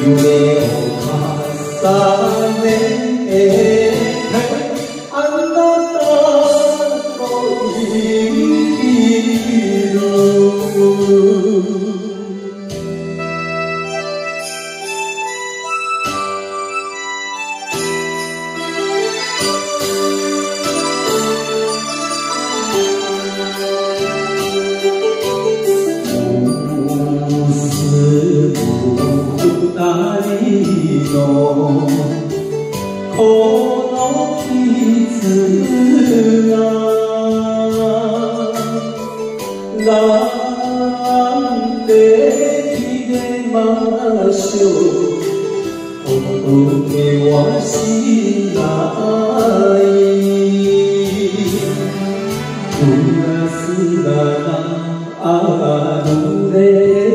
夢を重ね なんて決めましょう仏はしない。裏姿あふれる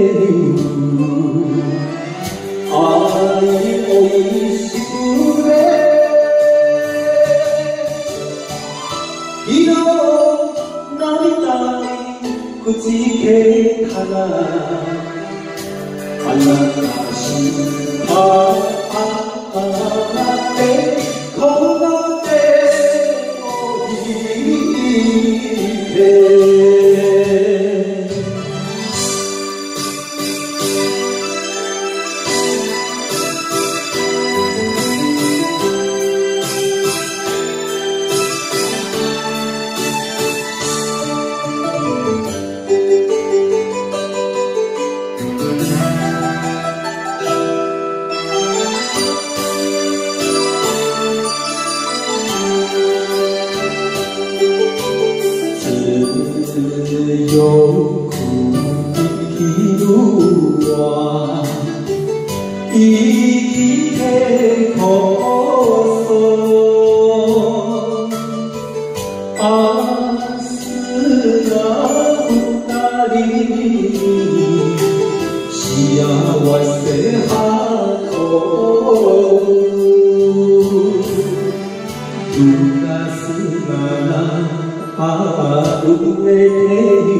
솔직해 가나. 만나 あふれる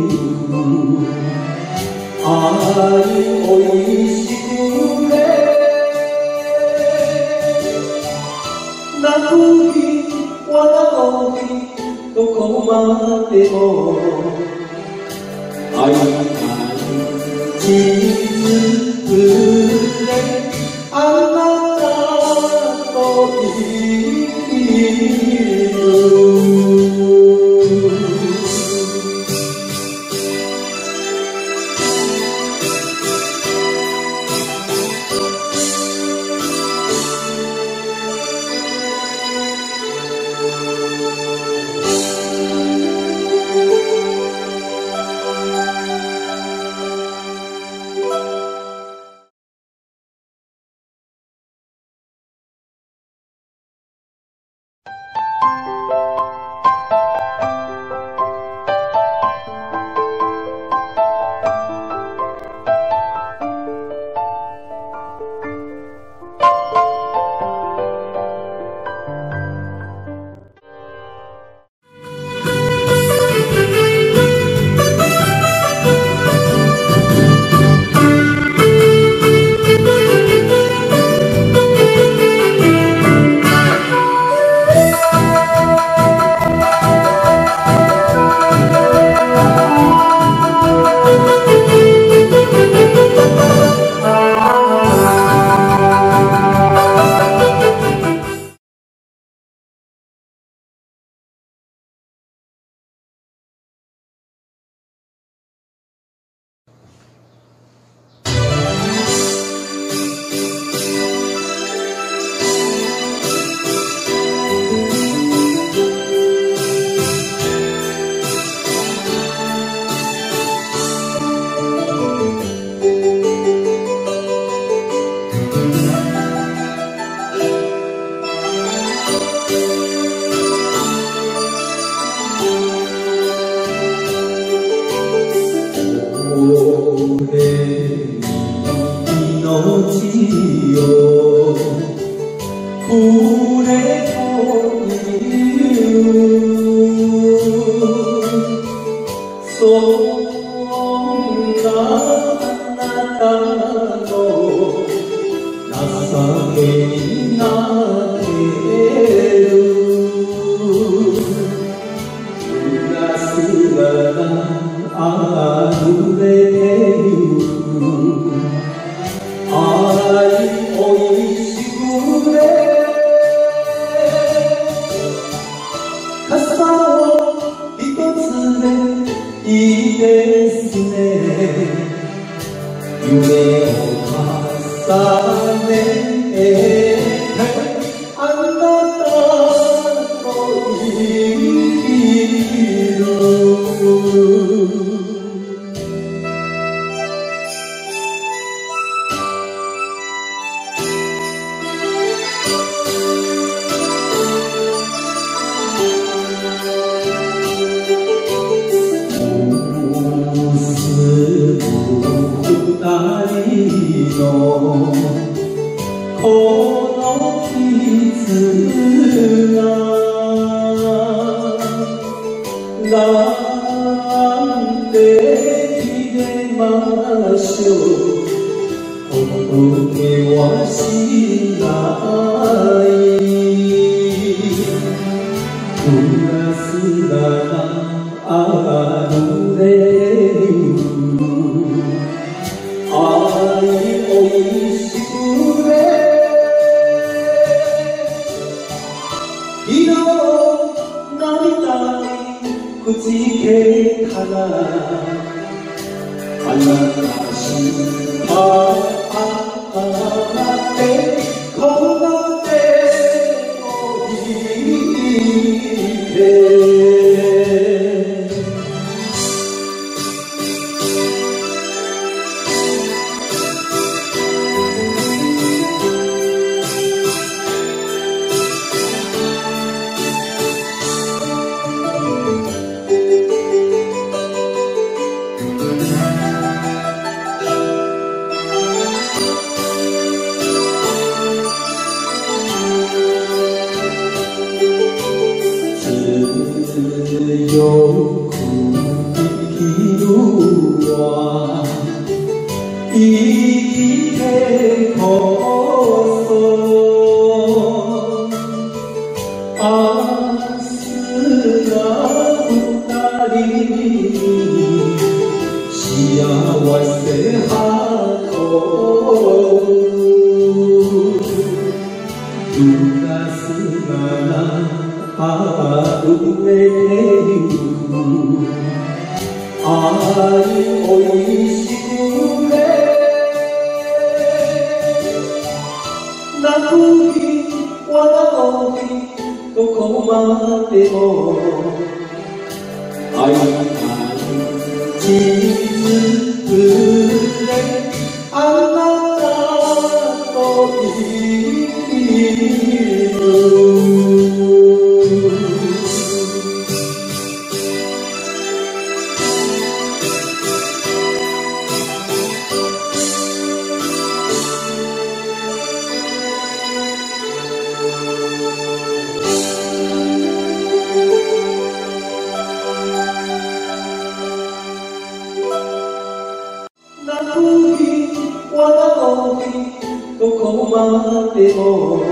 愛おいしくれ泣く日笑う日どこまでも愛感じ続れあなたと生命よ。くれという。ですね夢を重ねて なんて決めましょうほっけ 이 길에 걷어. 아스나운 딸이 시아와세하고 누가 스나나 아우에 대우 아이 오이시 泣く日笑う日どこまでも。愛 love before.